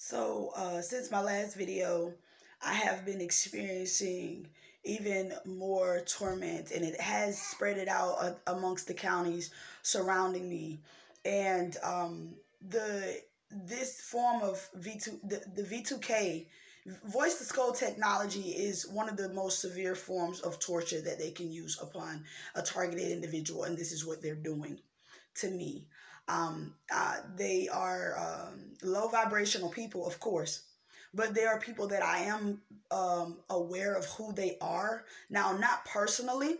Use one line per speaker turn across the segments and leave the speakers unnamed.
So, uh, since my last video, I have been experiencing even more torment, and it has spread it out uh, amongst the counties surrounding me. And um, the this form of V2 the, the V2K voice to skull technology is one of the most severe forms of torture that they can use upon a targeted individual, and this is what they're doing to me. Um, uh, they are um, low vibrational people, of course, but there are people that I am um, aware of who they are. Now, not personally.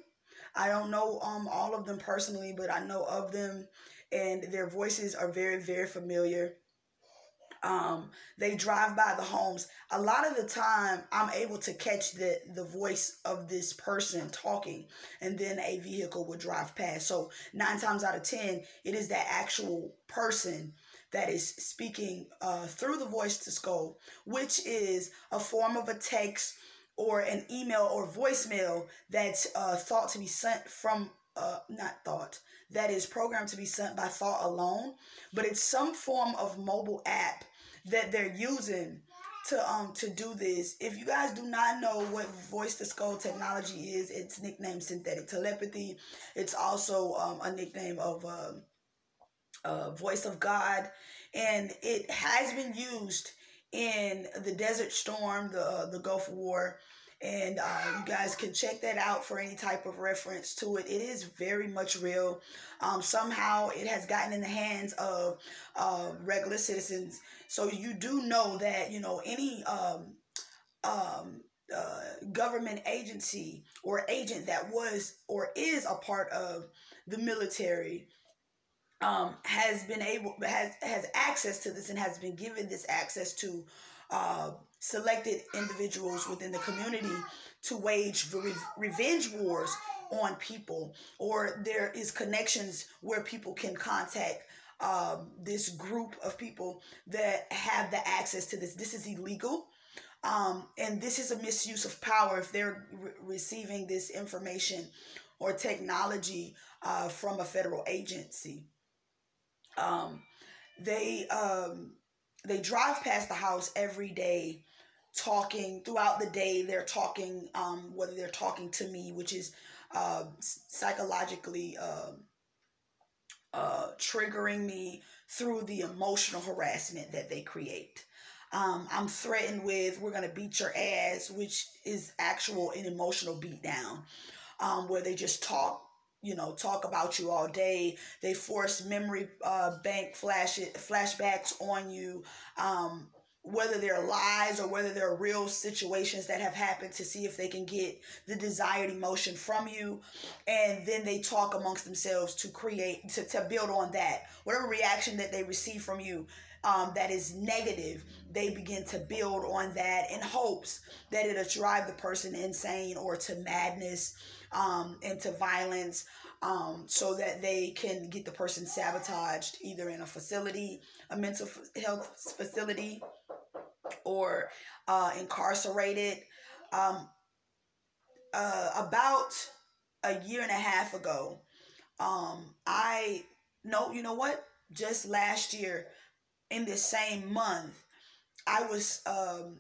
I don't know um, all of them personally, but I know of them, and their voices are very, very familiar um, they drive by the homes. A lot of the time, I'm able to catch the the voice of this person talking, and then a vehicle would drive past. So nine times out of ten, it is that actual person that is speaking uh, through the voice to skull, which is a form of a text or an email or voicemail that's uh, thought to be sent from uh, not thought that is programmed to be sent by thought alone, but it's some form of mobile app that they're using to um to do this. If you guys do not know what voice to skull technology is, it's nicknamed synthetic telepathy. It's also um, a nickname of uh, uh, voice of God, and it has been used in the Desert Storm, the uh, the Gulf War, and uh, you guys can check that out for any type of reference to it. It is very much real. Um, somehow it has gotten in the hands of uh, regular citizens. So you do know that you know any um, um, uh, government agency or agent that was or is a part of the military um, has been able has has access to this and has been given this access to uh, selected individuals within the community to wage re- revenge wars on people, or there is connections where people can contact um, this group of people that have the access to this. This is illegal. Um, and this is a misuse of power if they're re- receiving this information or technology uh, from a federal agency. Um, they um, they drive past the house every day talking throughout the day they're talking um, whether they're talking to me which is uh, psychologically uh, uh, triggering me through the emotional harassment that they create. Um, i'm threatened with we're gonna beat your ass which is actual an emotional beatdown um, where they just talk you know talk about you all day. They force memory uh, bank flash flashbacks on you um, whether they're lies or whether they're real situations that have happened to see if they can get the desired emotion from you. And then they talk amongst themselves to create to, to build on that. Whatever reaction that they receive from you um, that is negative they begin to build on that in hopes that it'll drive the person insane or to madness um, into violence um, so that they can get the person sabotaged either in a facility, a mental health facility, or uh, incarcerated. Um, uh, about a year and a half ago, um, I no, you know what? Just last year, in this same month, I was um,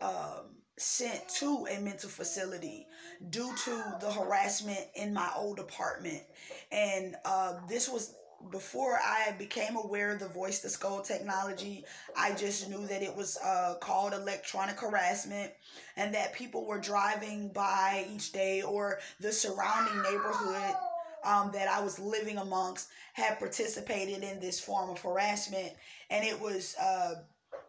um, sent to a mental facility due to the harassment in my old apartment. And uh, this was before I became aware of the voice to skull technology, I just knew that it was uh, called electronic harassment and that people were driving by each day or the surrounding neighborhood um, that I was living amongst had participated in this form of harassment. And it was. Uh,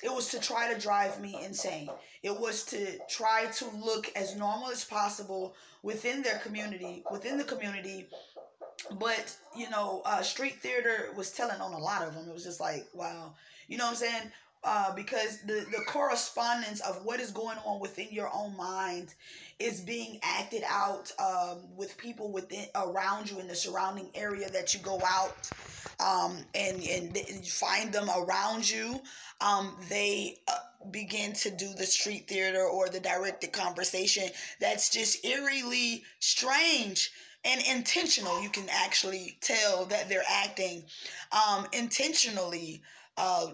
it was to try to drive me insane. It was to try to look as normal as possible within their community, within the community. But, you know, uh, street theater was telling on a lot of them. It was just like, wow. You know what I'm saying? Uh, because the, the correspondence of what is going on within your own mind is being acted out um, with people within around you in the surrounding area that you go out um, and and find them around you um, they uh, begin to do the street theater or the directed conversation that's just eerily strange and intentional. You can actually tell that they're acting um, intentionally uh,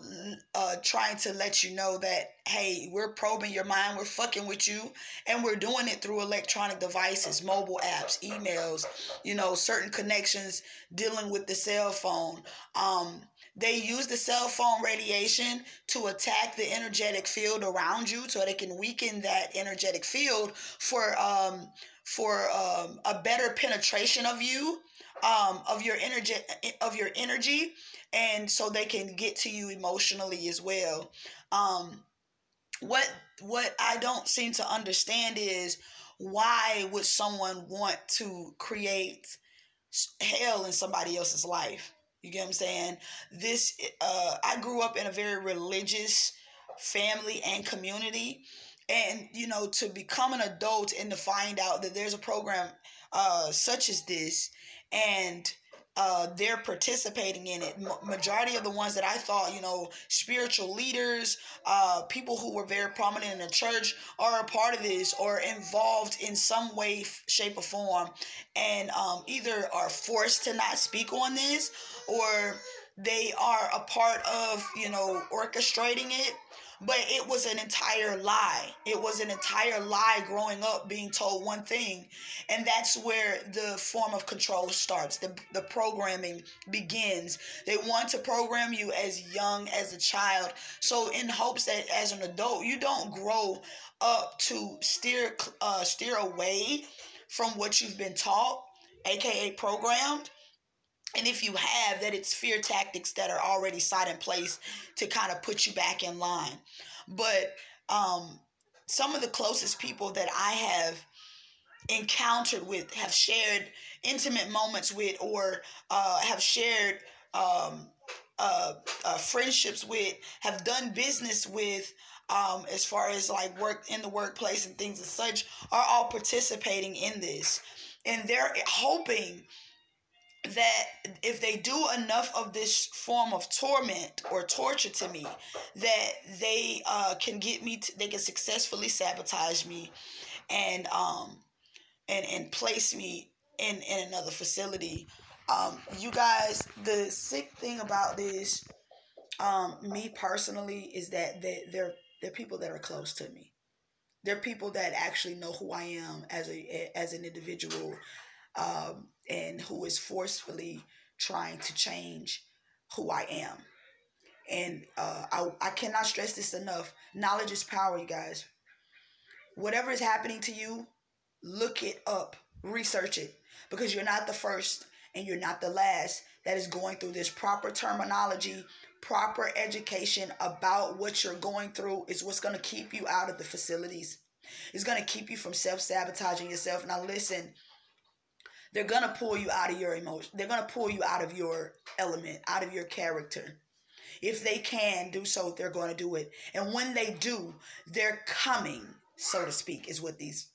uh, trying to let you know that hey, we're probing your mind, we're fucking with you, and we're doing it through electronic devices, mobile apps, emails, you know, certain connections dealing with the cell phone. Um, they use the cell phone radiation to attack the energetic field around you, so they can weaken that energetic field for um, for um, a better penetration of you um, of your energy of your energy and so they can get to you emotionally as well. Um, what what i don't seem to understand is why would someone want to create hell in somebody else's life you get what i'm saying? This uh, i grew up in a very religious family and community and you know to become an adult and to find out that there's a program uh, such as this and uh, they're participating in it. majority of the ones that I thought, you know, spiritual leaders, uh, people who were very prominent in the church are a part of this or involved in some way, shape, or form, and um, either are forced to not speak on this or they are a part of, you know, orchestrating it but it was an entire lie. It was an entire lie growing up being told one thing. And that's where the form of control starts. The, the programming begins. They want to program you as young as a child. So in hopes that as an adult, you don't grow up to steer uh, steer away from what you've been taught, aka programmed and if you have, that it's fear tactics that are already set in place to kind of put you back in line. But um, some of the closest people that I have encountered with, have shared intimate moments with, or uh, have shared um, uh, uh, friendships with, have done business with, um, as far as like work in the workplace and things as such, are all participating in this. And they're hoping that if they do enough of this form of torment or torture to me that they uh, can get me to, they can successfully sabotage me and um and and place me in in another facility. Um you guys the sick thing about this um me personally is that they, they're they're people that are close to me. They're people that actually know who I am as a as an individual. Um, and who is forcefully trying to change who I am. And uh, I, I cannot stress this enough. Knowledge is power, you guys. Whatever is happening to you, look it up, research it, because you're not the first and you're not the last that is going through this proper terminology, proper education about what you're going through is what's going to keep you out of the facilities. It's going to keep you from self sabotaging yourself. Now, listen, they're gonna pull you out of your emotion. They're gonna pull you out of your element, out of your character. If they can do so, they're going to do it. And when they do, they're coming, so to speak, is what these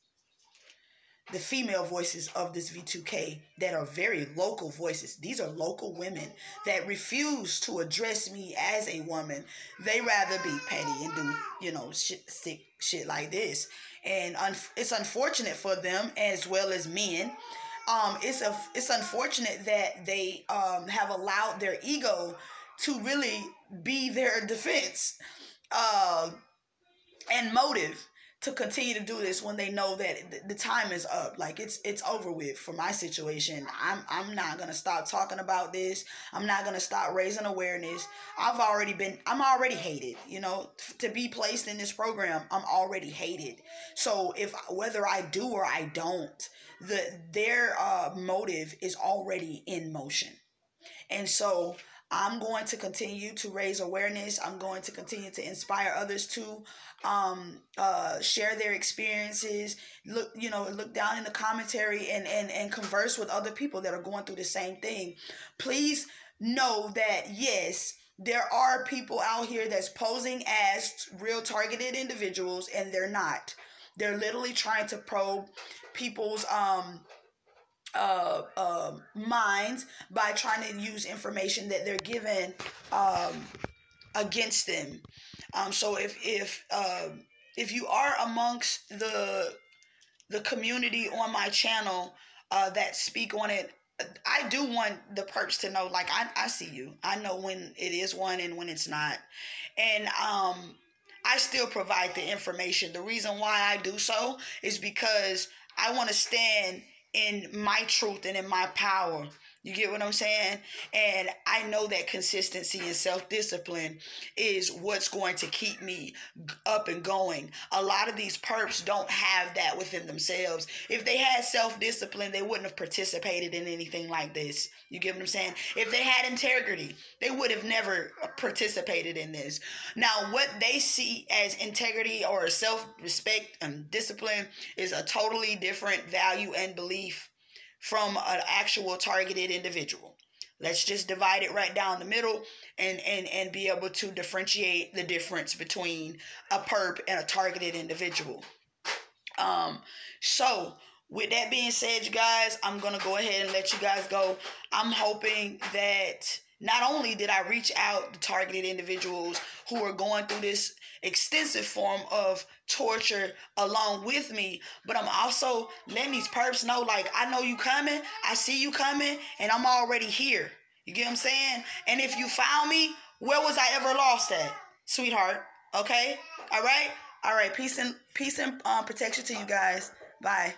the female voices of this V2K that are very local voices. These are local women that refuse to address me as a woman. They rather be petty and do, you know, shit, sick shit like this. And un- it's unfortunate for them as well as men um, it's a it's unfortunate that they um, have allowed their ego to really be their defense uh, and motive to continue to do this when they know that the time is up. Like it's it's over with for my situation. I'm i'm not to stop talking about this. I'm not to stop raising awareness. I've already been i'm already hated you know? To be placed in this program i'm already hated. So if whether i do or i don't the their uh, motive is already in motion. And so I'm going to continue to raise awareness. I'm going to continue to inspire others to um, uh, share their experiences. Look, you know, look down in the commentary and, and, and converse with other people that are going through the same thing. Please know that, yes, there are people out here that's posing as real targeted individuals and they're not. They're literally trying to probe people's um uh, uh, minds by trying to use information that they're given um, against them. Um, so if if uh, if you are amongst the the community on my channel uh, that speak on it I do want the perps to know, like I, I see you. I know when it is one and when it's not. And um I still provide the information. The reason why I do so is because I want to stand in my truth and in my power. You get what I'm saying? And I know that consistency and self discipline is what's going to keep me up and going. A lot of these perps don't have that within themselves. If they had self discipline, they wouldn't have participated in anything like this. You get what I'm saying? If they had integrity, they would have never participated in this. Now, what they see as integrity or self respect and discipline is a totally different value and belief from an actual targeted individual. Let's just divide it right down the middle and, and, and be able to differentiate the difference between a perp and a targeted individual. Um, so with that being said, you guys, I'm gonna go ahead and let you guys go. I'm hoping that not only did I reach out to targeted individuals who are going through this extensive form of torture along with me, but I'm also letting these perps know like, I know you coming, I see you coming, and I'm already here. You get what I'm saying? And if you found me, where was I ever lost at, sweetheart? Okay? All right? All right. Peace and peace and um, protection to you guys. Bye.